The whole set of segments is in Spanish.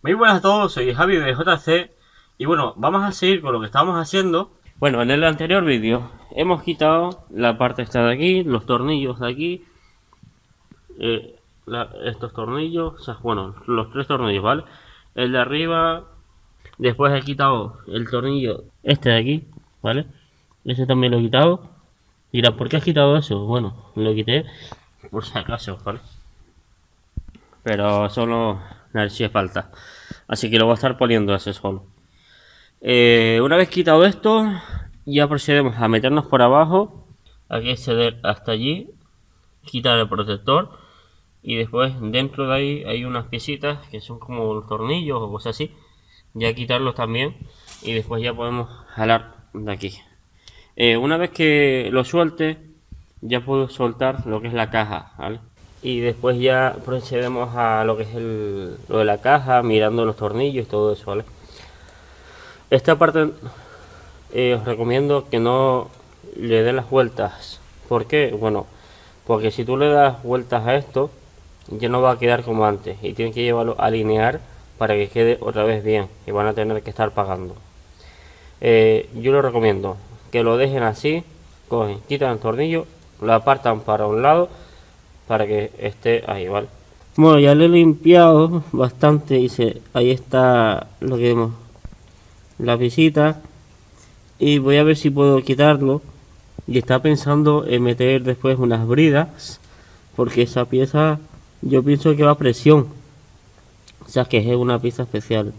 Muy buenas a todos, soy Javi de JC y bueno, vamos a seguir con lo que estábamos haciendo. Bueno, en el anterior vídeo hemos quitado la parte esta de aquí, los tornillos de aquí, eh, estos tornillos, o sea, bueno, los tres tornillos, ¿vale? El de arriba, después he quitado el tornillo este de aquí, ¿vale? Ese también lo he quitado. Dirá, ¿por qué has quitado eso? Bueno, lo quité por si acaso, ¿vale? Pero solo no hacía falta. Así que lo voy a estar poniendo ese solo. Eh, una vez quitado esto, ya procedemos a meternos por abajo. Aquí acceder hasta allí. Quitar el protector. Y después dentro de ahí hay unas piecitas que son como tornillos o cosas así. Ya quitarlos también. Y después ya podemos jalar de aquí. Eh, una vez que lo suelte, ya puedo soltar lo que es la caja. ¿vale? Y después ya procedemos a lo que es el, lo de la caja, mirando los tornillos y todo eso, ¿vale? Esta parte eh, os recomiendo que no le den las vueltas. ¿Por qué? Bueno, porque si tú le das vueltas a esto, ya no va a quedar como antes y tienen que llevarlo a alinear para que quede otra vez bien y van a tener que estar pagando. Eh, yo lo recomiendo que lo dejen así, cogen, quitan el tornillo, lo apartan para un lado para que esté ahí, ¿vale? Bueno, ya lo he limpiado bastante, dice, ahí está lo que vemos, la visita. Y voy a ver si puedo quitarlo. Y está pensando en meter después unas bridas, porque esa pieza yo pienso que va a presión. O sea, que es una pieza especial.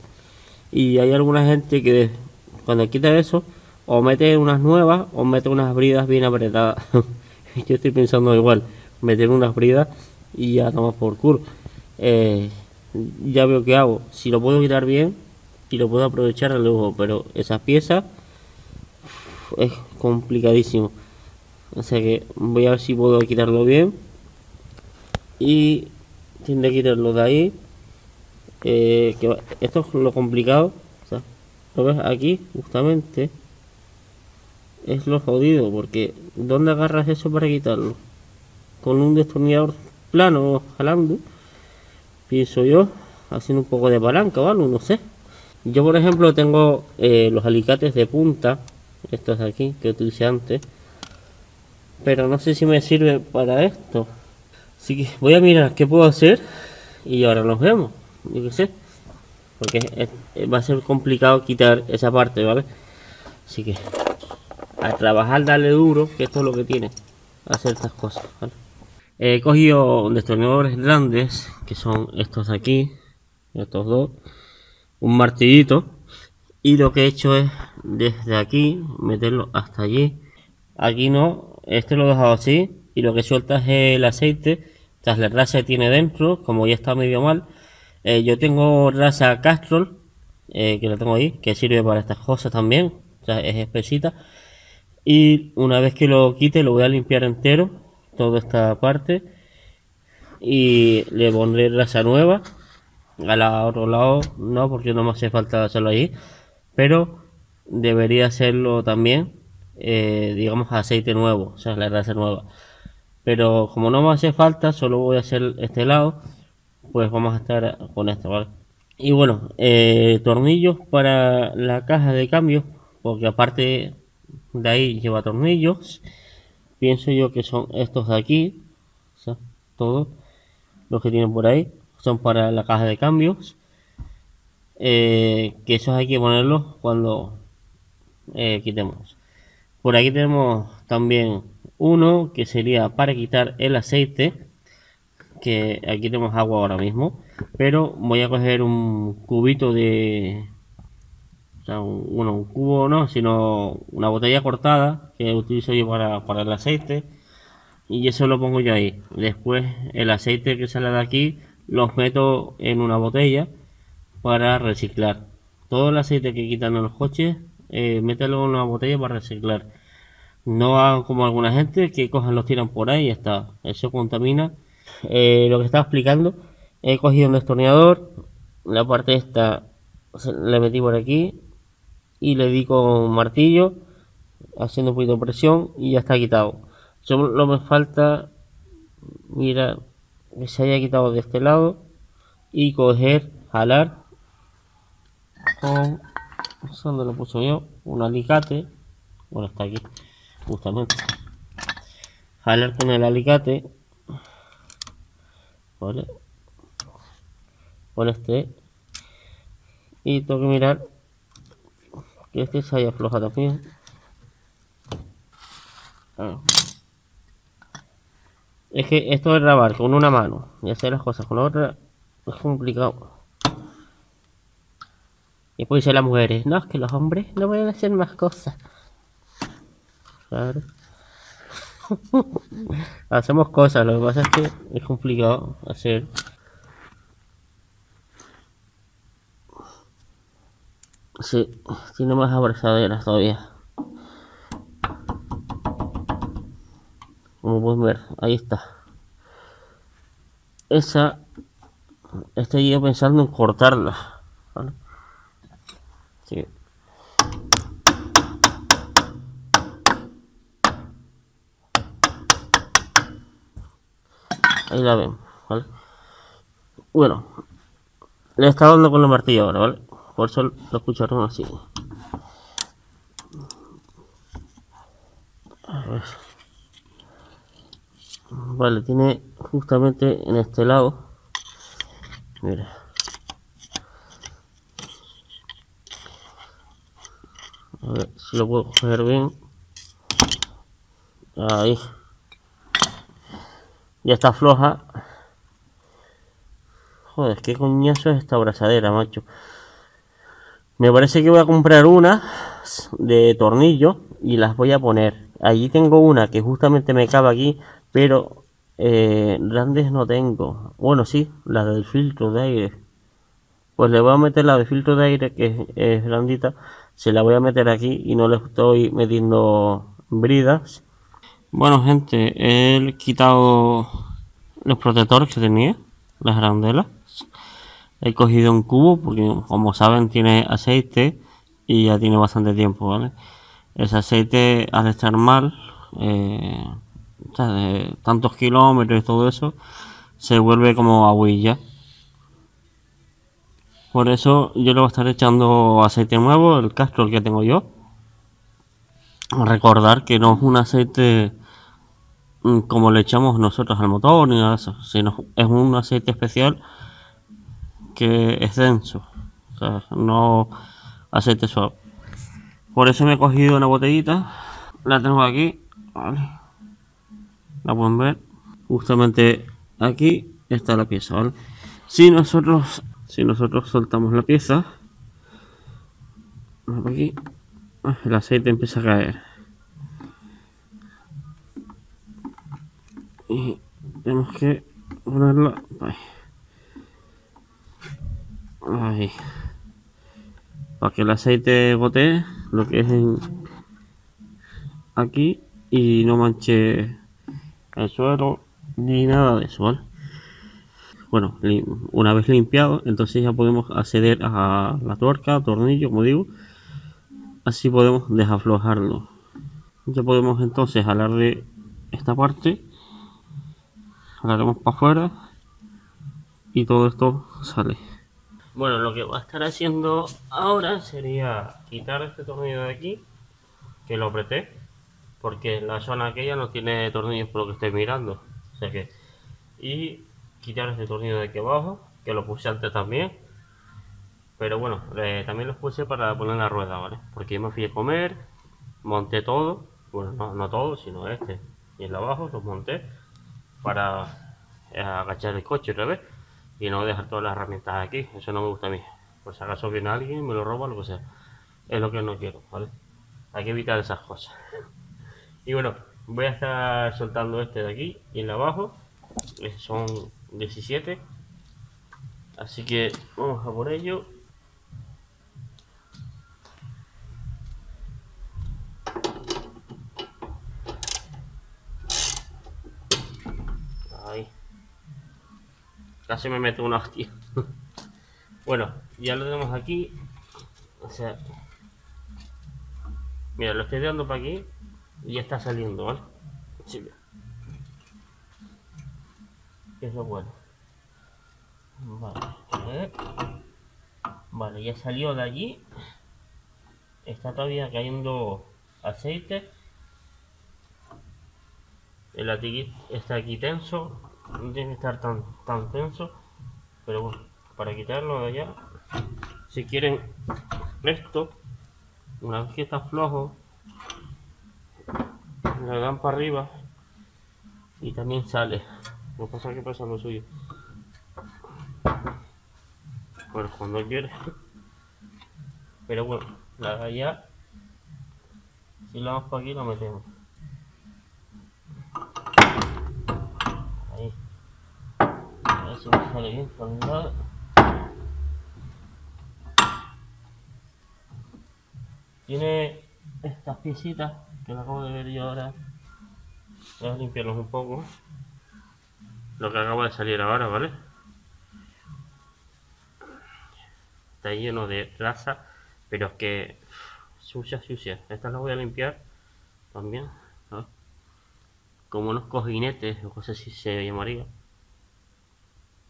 Y hay alguna gente que cuando quita eso, o mete unas nuevas o mete unas bridas bien apretadas. yo estoy pensando igual meter unas bridas y ya tomar por culo. Eh, ya veo que hago. Si lo puedo quitar bien y lo puedo aprovechar al lujo, pero esa pieza es complicadísimo. O sea que voy a ver si puedo quitarlo bien. Y tiene que quitarlo de ahí. Eh, que esto es lo complicado. ¿Lo ves aquí? Justamente. Es lo jodido. Porque ¿dónde agarras eso para quitarlo? Con un destornillador plano jalando pienso yo haciendo un poco de palanca o no sé. Yo por ejemplo tengo eh, los alicates de punta estos de aquí que utilicé antes pero no sé si me sirve para esto. Así que voy a mirar qué puedo hacer y ahora nos vemos yo qué sé porque va a ser complicado quitar esa parte vale así que a trabajar darle duro que esto es lo que tiene hacer estas cosas ¿vale? He cogido destornilladores grandes, que son estos de aquí, estos dos, un martillito, y lo que he hecho es desde aquí meterlo hasta allí. Aquí no, este lo he dejado así, y lo que suelta es el aceite, tras la raza que tiene dentro, como ya está medio mal. Eh, yo tengo raza Castrol, eh, que la tengo ahí, que sirve para estas cosas también, es espesita. Y una vez que lo quite lo voy a limpiar entero toda esta parte y le pondré grasa nueva. Al otro lado no porque no me hace falta hacerlo ahí pero debería hacerlo también eh, digamos aceite nuevo o sea la grasa nueva. Pero como no me hace falta solo voy a hacer este lado pues vamos a estar con esto vale y bueno eh, tornillos para la caja de cambio porque aparte de ahí lleva tornillos pienso yo que son estos de aquí, todos los que tienen por ahí, son para la caja de cambios, eh, que esos hay que ponerlos cuando eh, quitemos. Por aquí tenemos también uno que sería para quitar el aceite, que aquí tenemos agua ahora mismo, pero voy a coger un cubito de un, cubo no, sino una botella cortada que utilizo yo para, para el aceite y eso lo pongo yo ahí. Después el aceite que sale de aquí los meto en una botella para reciclar. Todo el aceite que quitan en los coches, eh, mételo en una botella para reciclar. No hagan como alguna gente que cojan los tiran por ahí y está. Eso contamina. Eh, lo que estaba explicando, he cogido un destornillador, la parte esta le metí por aquí y le di con martillo haciendo un poquito de presión y ya está quitado solo me falta mira que se haya quitado de este lado y coger jalar con ¿dónde lo puso yo? un alicate bueno está aquí justamente jalar con el alicate ¿vale? por este y tengo que mirar este se haya afloja también ah. es que esto de grabar con una mano y hacer las cosas con la otra es complicado. Y pues dice las mujeres no es que los hombres no pueden hacer más cosas hacemos cosas lo que pasa es que es complicado hacer Sí, tiene más abrazaderas todavía. Como pueden ver, ahí está. Esa, estoy yo pensando en cortarla. Sí. Ahí la ven, ¿vale? Bueno, le está dando con el martillo ahora, ¿vale? Por eso lo escucharon así. Vale tiene justamente en este lado. Mira. A ver si lo puedo coger bien. Ahí. Ya está floja. Joder qué coñazo es esta abrazadera macho me parece que voy a comprar una de tornillo y las voy a poner. Allí tengo una que justamente me cabe aquí, pero eh, grandes no tengo. Bueno, sí, la del filtro de aire. Pues le voy a meter la de filtro de aire, que es, grandita. Se la voy a meter aquí y no le estoy metiendo bridas. Bueno, gente, he quitado los protectores que tenía, las arandelas he cogido un cubo porque como saben tiene aceite y ya tiene bastante tiempo vale ese aceite al estar mal eh, de tantos kilómetros y todo eso se vuelve como aguilla. Por eso yo le voy a estar echando aceite nuevo el Castrol que tengo yo. Recordar que no es un aceite mm, como le echamos nosotros al motor ni nada de eso sino es un aceite especial que es denso, no aceite suave. Por eso me he cogido una botellita, la tengo aquí, La pueden ver, justamente aquí está la pieza, ¿vale? Si nosotros, si nosotros soltamos la pieza, aquí, ah, el aceite empieza a caer. Y tenemos que ponerla. Para que el aceite gotee lo que es aquí y no manche el suelo ni nada de eso, Bueno, una vez limpiado, entonces ya podemos acceder a la tuerca, tornillo, como digo. Así podemos desaflojarlo. Ya podemos entonces jalar de esta parte. Jalaremos para afuera. Y todo esto sale. Bueno, lo que va a estar haciendo ahora sería quitar este tornillo de aquí, que lo apreté, porque la zona aquella no tiene tornillos por lo que estoy mirando. O sea que, y quitar este tornillo de aquí abajo, que lo puse antes también. Pero bueno, también los puse para poner la rueda, ¿vale? Porque me fui a comer, monté todo, bueno, no, no todo, sino este y el de abajo, los monté para agachar el coche vez y no dejar todas las herramientas aquí. Eso no me gusta a mí. Por si acaso viene alguien, me lo roba, lo que sea. Es lo que no quiero, ¿vale? Hay que evitar esas cosas. Y bueno, voy a estar soltando este de aquí y el de abajo. Son 17. Así que vamos a por ello. Casi me meto una hostia. bueno, ya lo tenemos aquí. O sea... Mira, lo estoy dando para aquí y ya está saliendo, ¿vale? Sí, es bueno. Vale. Vale, ya salió de allí. Está todavía cayendo aceite. El atiquí está aquí tenso. No tiene que estar tan, tan tenso. Pero bueno, para quitarlo de allá. Si quieren esto, una vez que está flojo, le dan para arriba y también sale. No pasa que pasa lo suyo. Bueno, cuando quiere. Pero bueno, la de allá, si la vamos para aquí, lo metemos. Ahí. Si. Tiene estas piecitas que las acabo de ver yo ahora. Voy a limpiarlos un poco. Lo que acaba de salir ahora, ¿vale? Está lleno de grasa, pero es que sucia, sucia. Estas las voy a limpiar también. ¿no? Como unos cojinetes o cosas así se llamaría.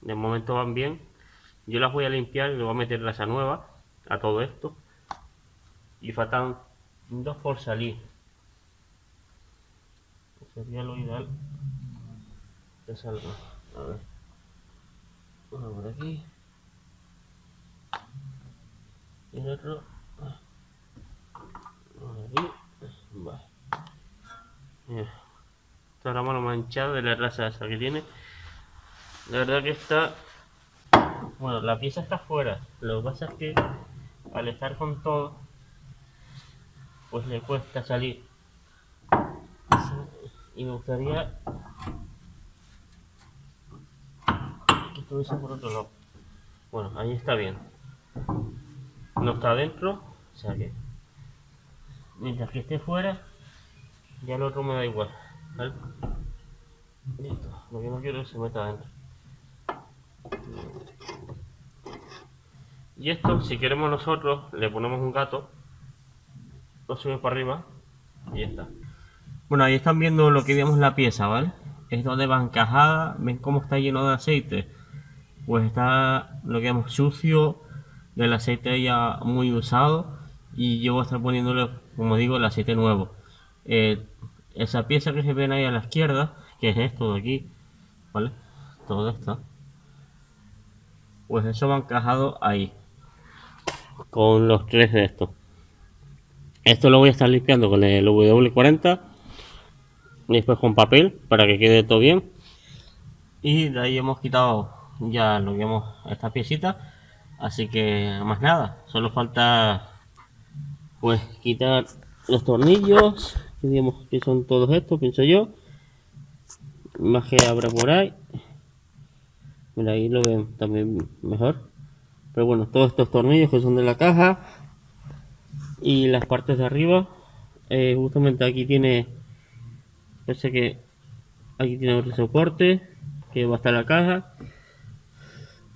De momento van bien. Yo las voy a limpiar y le voy a meter grasa nueva a todo esto. Y faltan dos por salir. Sería lo ideal que salga. A ver. Uno por aquí. Y el otro. Por aquí. Vale. Esta es la mano manchada de la raza esa que tiene. La verdad que está... Bueno, la pieza está fuera. Lo que pasa es que al estar con todo, pues le cuesta salir. Y me gustaría que estuviese por otro lado. Bueno, ahí está bien. No está adentro, o sea que mientras que esté fuera, ya el otro me da igual. Listo, lo que no quiero es que se meta adentro. Y esto, si queremos nosotros, le ponemos un gato, lo sube para arriba y ya está. Bueno, ahí están viendo lo que vemos la pieza, ¿vale? Esto de encajada, ven cómo está lleno de aceite. Pues está lo que vemos sucio, del aceite ya muy usado. Y yo voy a estar poniéndole, como digo, el aceite nuevo. Eh, esa pieza que se ven ahí a la izquierda, que es esto de aquí, ¿vale? Todo esto. Pues eso va encajado ahí. Con los tres de estos. Esto lo voy a estar limpiando con el W40 y después con papel para que quede todo bien. Y de ahí hemos quitado ya lo que hemos esta piecita. Así que más nada, solo falta pues quitar los tornillos, que digamos que son todos estos, pienso yo. Más que habrá por ahí. Mira, ahí lo ven también mejor. Pero bueno, todos estos tornillos que son de la caja y las partes de arriba eh, justamente aquí tiene parece que aquí tiene otro soporte que va hasta la caja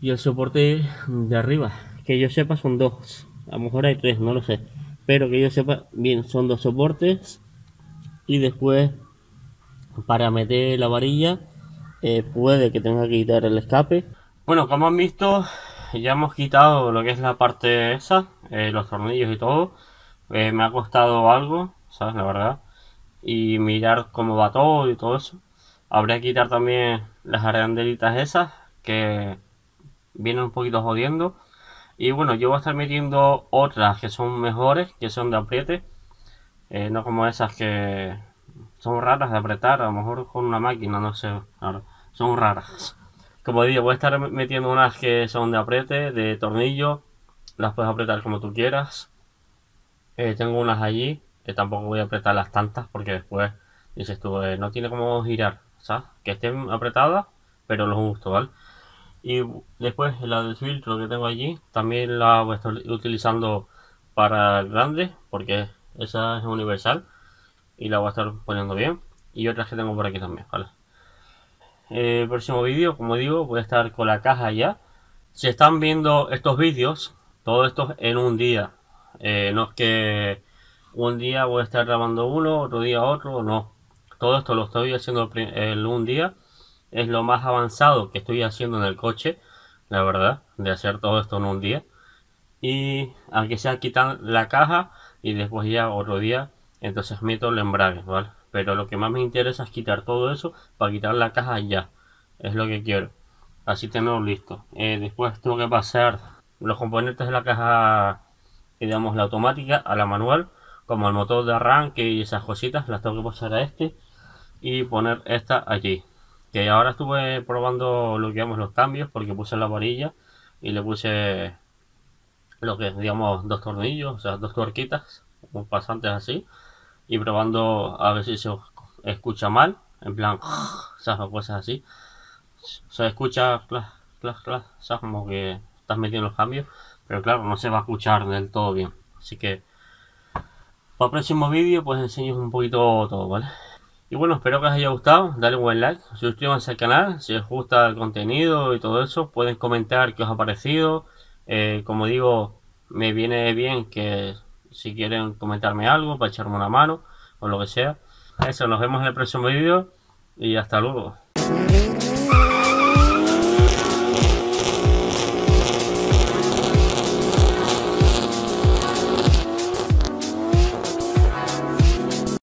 y el soporte de arriba. Que yo sepa son dos. A lo mejor hay tres no lo sé. Pero que yo sepa bien son dos soportes y después para meter la varilla eh, puede que tenga que quitar el escape bueno como han visto ya hemos quitado lo que es la parte esa eh, los tornillos y todo eh, me ha costado algo, ¿sabes? La verdad. Y mirar cómo va todo y todo eso. Habría que quitar también las arandelitas esas que vienen un poquito jodiendo. Y bueno, yo voy a estar metiendo otras que son mejores, que son de apriete. No como esas que son raras de apretar, a lo mejor con una máquina, no sé. Son raras. Como digo, voy a estar metiendo unas que son de apriete, de tornillo. Las puedes apretar como tú quieras. Eh, tengo unas allí, que tampoco voy a apretarlas tantas porque después dices tú, eh, no tiene como girar, ¿sabes? Que estén apretadas, pero lo justo, ¿vale? Y después la del filtro que tengo allí, también la voy a estar utilizando para grande, porque esa es universal y la voy a estar poniendo bien. Y otras que tengo por aquí también, ¿vale? Eh, el próximo vídeo, como digo, voy a estar con la caja ya. Si están viendo estos vídeos, todo esto en un día, eh, no es que un día voy a estar grabando uno, otro día otro, no. Todo esto lo estoy haciendo en un día. Es lo más avanzado que estoy haciendo en el coche, la verdad, de hacer todo esto en un día. y aunque sea quitar la caja y después ya otro día entonces meto el embrague, ¿vale? Pero lo que más me interesa es quitar todo eso para quitar la caja ya, es lo que quiero. Así tenerlo listo. Eh, después tengo que pasar los componentes de la caja, digamos la automática, a la manual, como el motor de arranque y esas cositas, las tengo que pasar a este y poner esta allí. Que ahora estuve probando lo que llamamos los cambios porque puse la varilla y le puse lo que digamos, dos tornillos, o sea, dos tuerquitas, pasantes así, y probando a ver si se escucha mal, en plan, esas cosas así. Se escucha, ¿sabes? Como que estás metiendo los cambios, pero claro, no se va a escuchar del todo bien. Así que, para el próximo vídeo, pues enseño un poquito todo, ¿vale? Y bueno, espero que os haya gustado, dale un buen like, suscríbanse al canal, si os gusta el contenido y todo eso, pueden comentar qué os ha parecido, eh, como digo, me viene bien que si quieren comentarme algo para echarme una mano o lo que sea. Eso, nos vemos en el próximo vídeo y hasta luego.